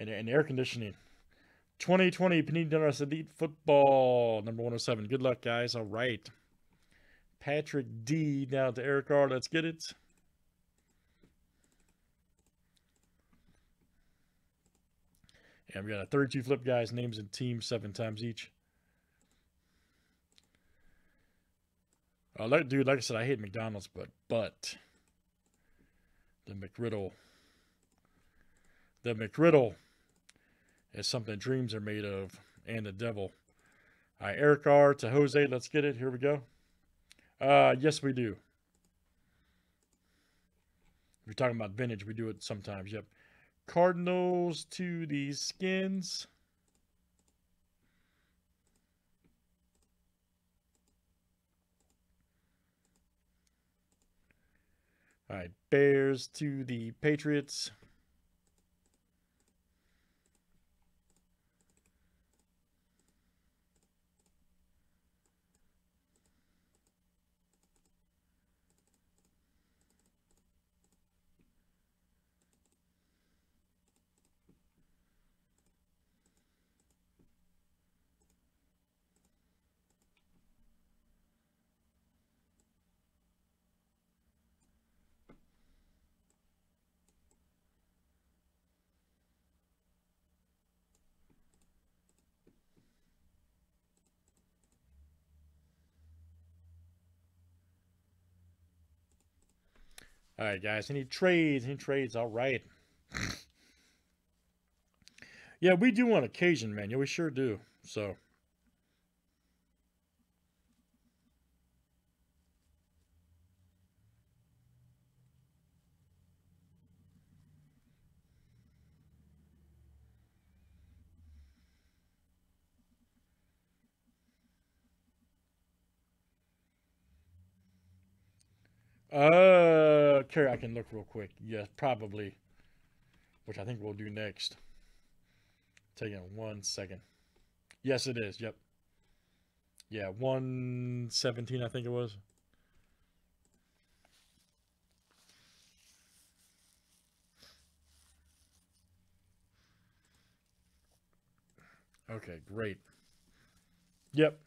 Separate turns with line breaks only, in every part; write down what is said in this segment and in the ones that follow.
and, and air conditioning. 2020 Panini Donruss Elite Football, number 107. Good luck, guys. All right. Patrick D down to Eric R. Let's get it. And we got a 32 flip guys, names and teams seven times each. Uh, like, dude, like I said, I hate McDonald's, but but the McGriddle, the McGriddle is something dreams are made of, and the devil. All right, Eric R to Jose. Let's get it. Here we go. Uh, yes, we do. If you're talking about vintage, we do it sometimes. Yep. Cardinals to the Skins. All right, Bears to the Patriots. All right, guys. Any trades? Any trades? All right. yeah, we do on occasion, man. Yeah, we sure do. So. Uh, Carrie, I can look real quick. Yes, probably. Which I think we'll do next. Taking one second. Yes, it is. Yep. Yeah, 117, I think it was. Okay, great. Yep.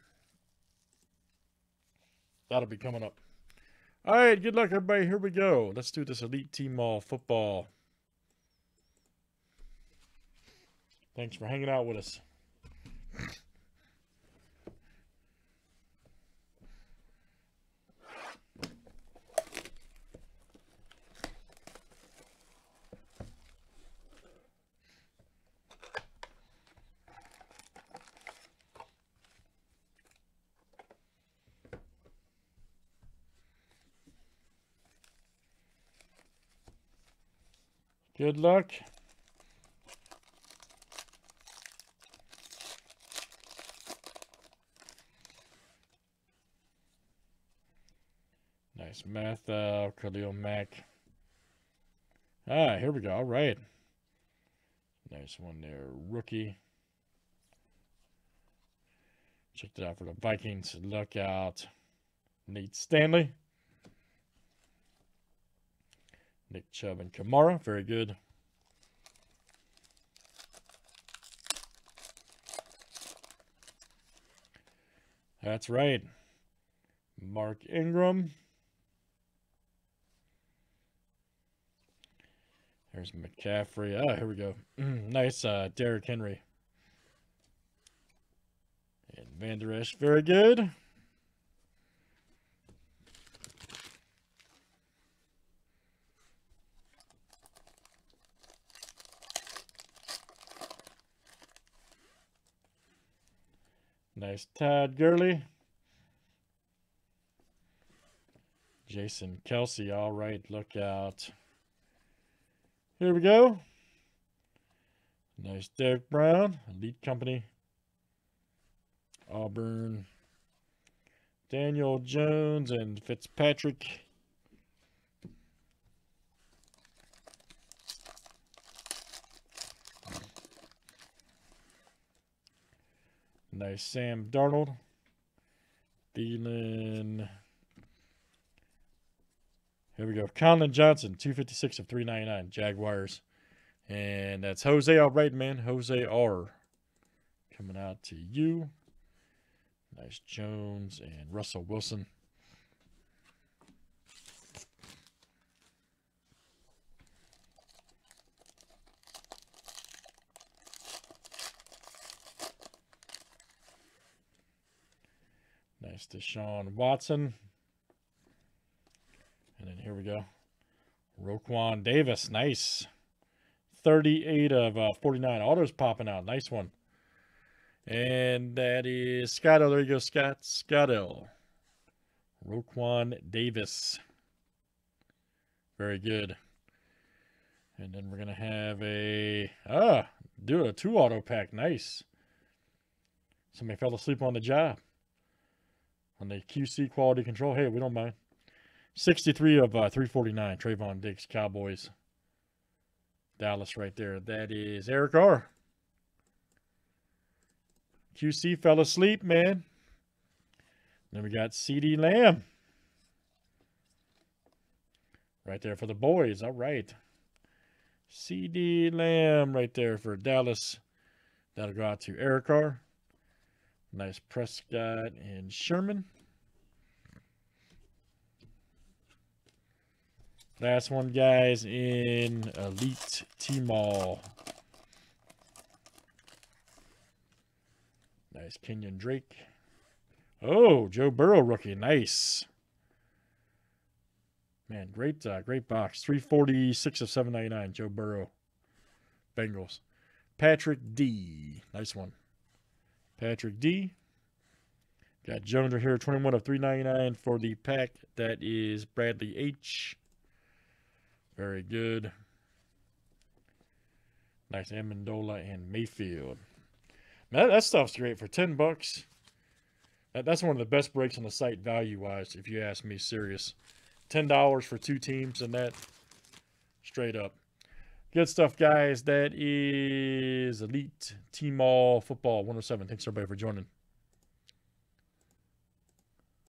That'll be coming up. All right, good luck, everybody. Here we go. Let's do this Elite T-Mall football. Thanks for hanging out with us. Good luck. Nice math, uh, Khalil Mack. Ah, here we go. All right. Nice one there. Rookie. Checked it out for the Vikings. Look out. Nate Stanley. Nick Chubb and Kamara. Very good. That's right. Mark Ingram. There's McCaffrey. Ah, here we go. nice uh, Derrick Henry. And Vander Esch. Very good. Nice Todd Gurley. Jason Kelce. All right, look out. Here we go. Nice Derrick Brown. Elite Company. Auburn. Daniel Jones and Fitzpatrick. Nice Sam Darnold. Thielen. Here we go. Collin Johnson, 256 of 399. Jaguars. And that's Jose right, man. Jose R. Coming out to you. Nice Jones and Russell Wilson. Nice Deshaun Watson. And then here we go. Raekwon Davis. Nice. 38 of uh, 49. Autos popping out. Nice one. And that is Scott. Oh, there you go, Scott. Scott L. Raekwon Davis. Very good. And then we're going to have a, ah, do a two auto pack. Nice. Somebody fell asleep on the job. On the QC quality control. Hey, we don't mind. 63 of uh, 349. Trevon Diggs, Cowboys. Dallas right there. That is Eric R. QC fell asleep, man. Then we got CeeDee Lamb. Right there for the boys. All right. CeeDee Lamb right there for Dallas. That'll go out to Eric R. Nice Prescott and Sherman. Last one, guys, in Elite T-Mall. Nice Kenyon Drake. Oh, Joe Burrow rookie. Nice. Man, great uh, great box. 346 of 799. Joe Burrow. Bengals. Patrick D. Nice one. Patrick D. Got Jones right here, 21 of 399 for the pack. That is Bradley H. Very good. Nice Amendola and Mayfield. That, that stuff's great for 10 bucks. That, that's one of the best breaks on the site value wise, if you ask me serious. $10 for two teams and that straight up. Good stuff, guys. That is Elite T-Mall Football 107. Thanks everybody for joining.